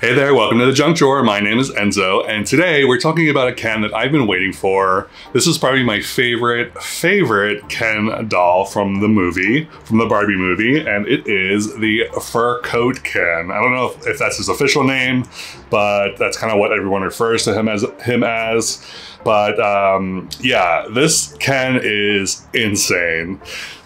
Hey there, welcome to the Junk Drawer. My name is Enzo, and today we're talking about a Ken that I've been waiting for. This is probably my favorite, favorite Ken doll from the movie, from the Barbie movie, and it is the Fur Coat Ken. I don't know if, if that's his official name, but that's kind of what everyone refers to him as. Him as. But um, yeah, this Ken is insane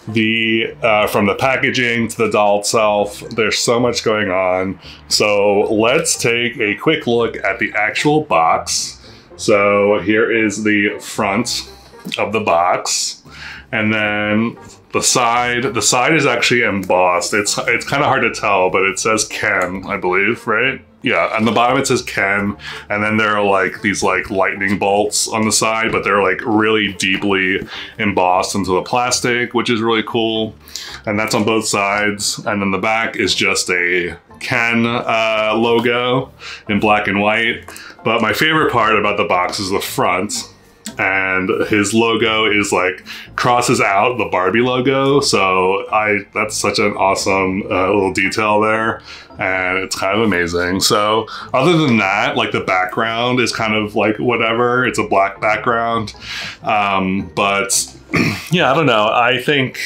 the uh, from the packaging to the doll itself there's so much going on. So let's take a quick look at the actual box. So here is the front of the box. And then the side the side is actually embossed. It's it's kind of hard to tell but it says ken i believe right yeah, on the bottom it says Ken, and then there are like these like lightning bolts on the side, but they're like really deeply embossed into the plastic, which is really cool. And that's on both sides. And then the back is just a Ken uh, logo in black and white. But my favorite part about the box is the front and his logo is like crosses out the Barbie logo. So I that's such an awesome uh, little detail there, and it's kind of amazing. So other than that, like the background is kind of like whatever. It's a black background, um, but yeah, I don't know. I think,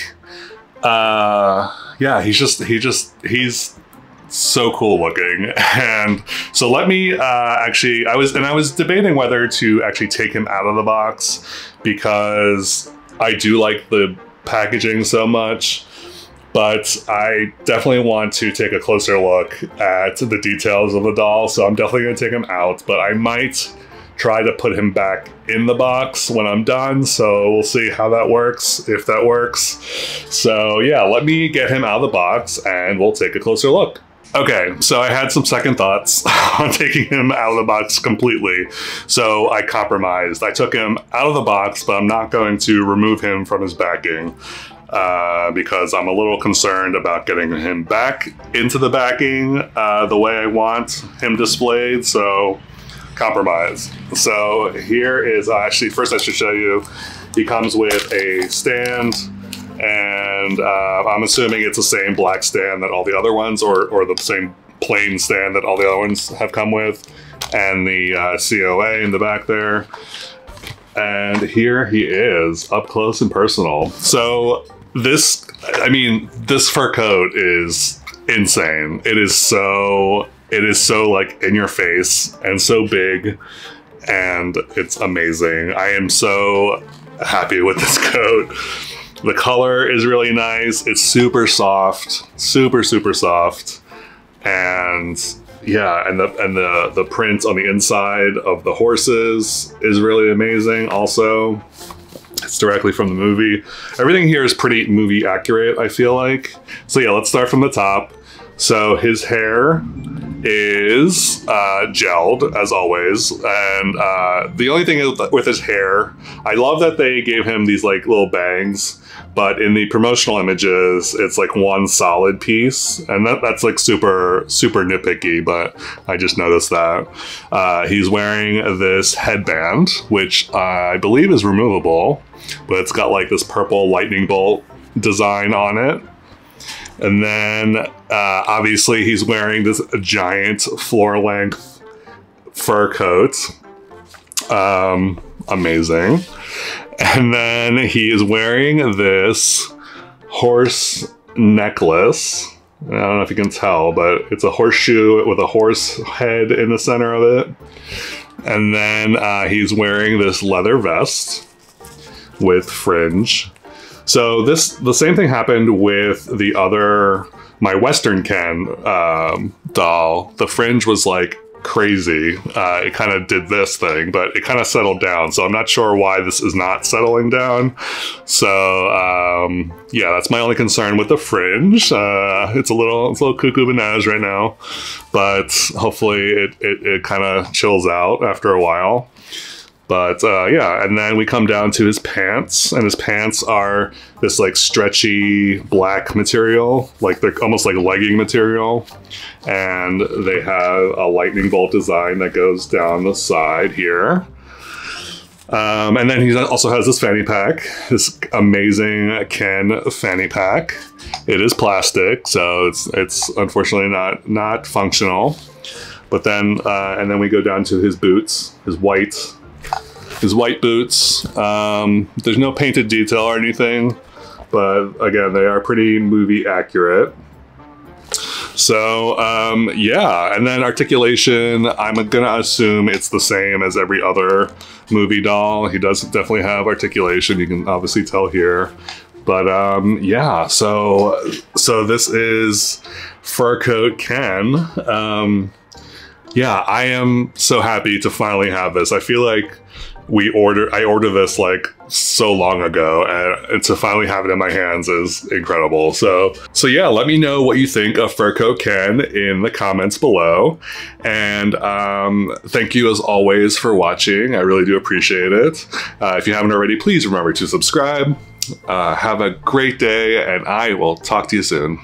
uh, yeah, he's just he just he's so cool looking. And so let me uh, actually, I was, and I was debating whether to actually take him out of the box because I do like the packaging so much. But I definitely want to take a closer look at the details of the doll. So I'm definitely going to take him out, but I might try to put him back in the box when I'm done. So we'll see how that works, if that works. So yeah, let me get him out of the box and we'll take a closer look. Okay, so I had some second thoughts on taking him out of the box completely. So I compromised. I took him out of the box, but I'm not going to remove him from his backing uh, because I'm a little concerned about getting him back into the backing uh, the way I want him displayed. So compromise. So here is uh, actually, first I should show you, he comes with a stand, and uh, I'm assuming it's the same black stand that all the other ones, or, or the same plain stand that all the other ones have come with, and the uh, COA in the back there. And here he is, up close and personal. So this, I mean, this fur coat is insane. It is so, it is so like in your face and so big, and it's amazing. I am so happy with this coat. The color is really nice. It's super soft, super, super soft. And yeah, and the and the the print on the inside of the horses is really amazing also. It's directly from the movie. Everything here is pretty movie accurate, I feel like. So yeah, let's start from the top. So his hair is uh, gelled as always, and uh, the only thing is with his hair, I love that they gave him these like little bangs but in the promotional images it's like one solid piece and that, that's like super super nitpicky but i just noticed that. Uh, he's wearing this headband which i believe is removable but it's got like this purple lightning bolt design on it and then uh, obviously he's wearing this giant floor length fur coat um, amazing and then he is wearing this horse necklace. I don't know if you can tell, but it's a horseshoe with a horse head in the center of it. And then uh, he's wearing this leather vest with fringe. So this the same thing happened with the other my Western Ken um, doll. The fringe was like crazy. Uh, it kind of did this thing, but it kind of settled down. So I'm not sure why this is not settling down. So um, yeah, that's my only concern with the fringe. Uh, it's a little it's a little cuckoo bananas right now, but hopefully it it, it kind of chills out after a while. But uh, yeah, and then we come down to his pants, and his pants are this like stretchy black material, like they're almost like legging material. And they have a lightning bolt design that goes down the side here. Um, and then he also has this fanny pack, this amazing Ken fanny pack. It is plastic, so it's it's unfortunately not not functional. But then, uh, and then we go down to his boots, his white, his white boots. Um, there's no painted detail or anything, but again, they are pretty movie accurate. So um, yeah, and then articulation, I'm gonna assume it's the same as every other movie doll. He does definitely have articulation, you can obviously tell here. But um, yeah, so so this is Fur Coat Ken. Um, yeah, I am so happy to finally have this. I feel like we order I ordered this like so long ago and to finally have it in my hands is incredible. So so yeah, let me know what you think of Fur Coat Ken in the comments below. And um, thank you as always for watching. I really do appreciate it. Uh, if you haven't already, please remember to subscribe. Uh, have a great day and I will talk to you soon.